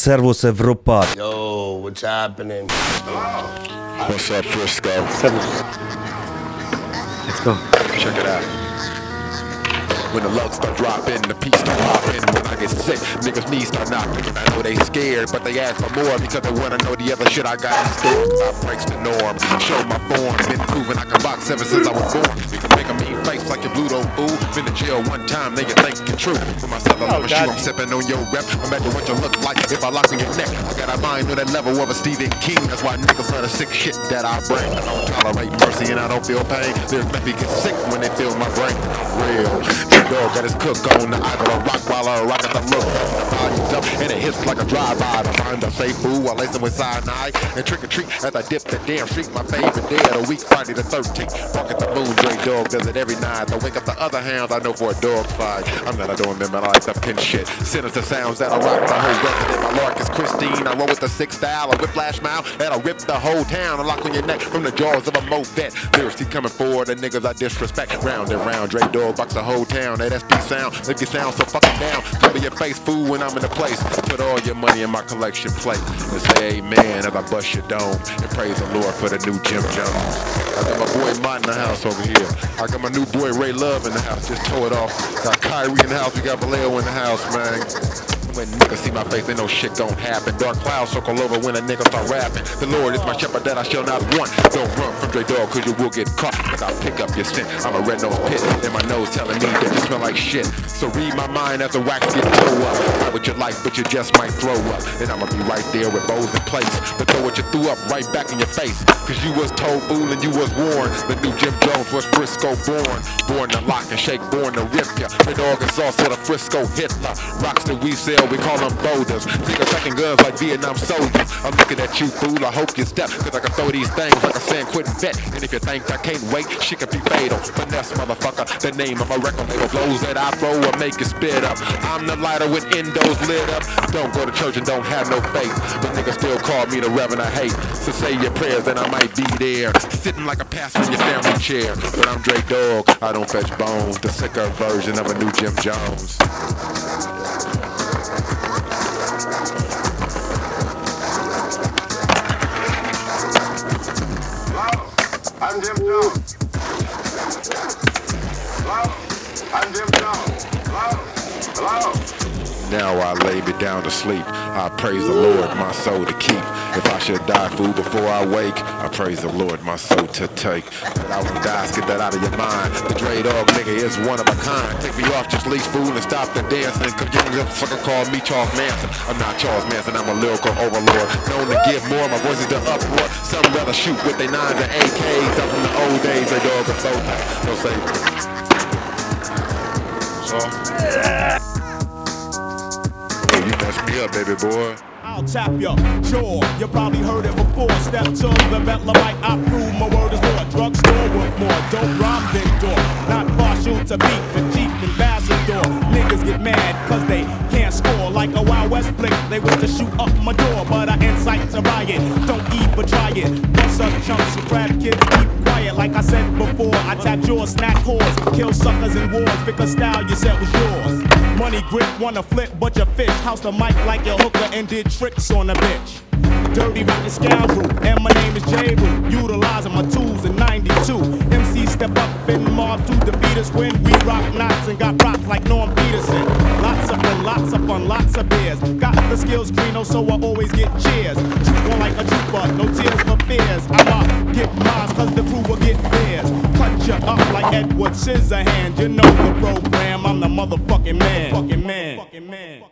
Servus Europa. Yo, what's happening? What's up, Frisco? Let's go. Check it out. When the love start dropping, the peace start popping. When I get sick, niggas knees start knocking. I know they scared, but they ask for more because they wanna know the other shit I got in store. Cause I breaks the norm, show my form. Been proving I can box ever since I was born. You can make a mean face like your Bluto fool. Been to jail one time, then you true. For my southern Oh, lover shoe, I'm sipping on your rep. Imagine what you look like if I lock on your neck. I got a mind on that level of a Stephen King. That's why niggas love the sick shit that I bring. I don't tolerate mercy and I don't feel pain. Lyrics make me get sick when they feel my brain. Real. Dog got his cook on the eye of a rock while I rock at the look. Body dump and it hits like a drive-by. The mind of safe food while lacing with cyanide. And trick or treat as I dip the damn street. My favorite day of the week, Friday the 13th. Walk at the moon, Dre Dog does it every night. I wake up the other hounds I know for a dog fight. I'm not a doorman, man. I like the pin shit. Sinister sounds that'll rock the whole resident. My lark is Christine. I roll with the six style, a whiplash mouth that'll rip the whole town. I lock on your neck from the jaws of a mo vet. Coming forward, the niggas I disrespect. Round and round, Dre Dog box the whole town. That SP sound, make you sound so fucking down. Cover your face, fool, when I'm in the place. Put all your money in my collection plate. And say amen as I bust your dome. And praise the Lord for the new Jim Jones. I got my boy Mott in the house over here. I got my new boy Ray Love in the house. Just tore it off. Got Kyrie in the house. We got Vallejo in the house, man. When niggas see my face, they know shit gon' happen. Dark clouds circle over when a nigga start rapping. The Lord is my shepherd that I shall not want. Don't run from Dre Dog, cause you will get caught. Cause I'll pick up your scent. I'm a red nose pit. And my nose telling me that you smell like shit. So read my mind as the wax get toe up. Not with your life, but you just might throw up. And I'ma be right there with bows in place. But throw what you threw up right back in your face. Cause you was told fool and you was warned. The new Jim Jones was Frisco born. Born to lock and shake, born to rip ya. The dog is also the Frisco Hitler. Rocks that we sell, we call them boulders. Niggas second guns like Vietnam soldiers. I'm looking at you, fool. I hope you step. Cause I can throw these things like a San Quentin vet. And if you think I can't wait, shit could be fatal. Finesse, motherfucker. The name of my record label. Blows that I throw or make it spit up. I'm the lighter with endos lit up. Don't go to church and don't have no faith. But niggas still call me the Reverend I hate. So say your prayers and I might be there. Sitting like a pastor in your family chair. But I'm Dre Dog. I don't fetch bones. The sicker version of a new Jim Jones. I'm Jim Jones. Hello? I'm Jim Hello? Hello? Now I lay me down to sleep. I praise the Lord, my soul to keep. If I should die, fool, before I wake, I praise the Lord, my soul to take. But I won't die, get that out of your mind. The Dre Dog nigga is one of a kind. Take me off, just leash, fool, and stop the dancing. Cause you motherfucker call me Charles Manson. I'm not Charles Manson, I'm a lyrical overlord. Known to give more, my voice is the uproar. Some rather shoot with their nines and AKs. I'm from the old days, Dre Dog and both. Don't say. So. You me up, baby boy. I'll tap your jaw. You probably heard it before. Step to the Betlamite, I prove my word is law. Drugstore with more. Don't rob vendor. Not partial to beat the chief ambassador. Niggas get mad cause they can't score. Like a Wild West flick, they want to shoot up my door. But I incite to riot. Don't even try it. Bust up chunks of crab kids. Keep quiet. Like I said before, I tap yours, snack whores. Kill suckers in wars. A style you said was yours. Money grip, wanna flip, but your fish. House the mic like your hooker and did tricks on a bitch. Dirty rotten scoundrel, and my name is J. Roo. Utilizing my tools in 92. MC step up and mob to defeat us when we rock knots and got props like Norm Peterson. Lots of fun, lots of fun, lots of beers. Got the skills, Greeno, oh, so I always get cheers. Troop on like a trooper, no tears for fears. I'ma get mine, cause the crew will get theirs. Cut you up like Edward Scissorhands. You know the program, I'm the motherfucking man. Fucking man. Fucking man.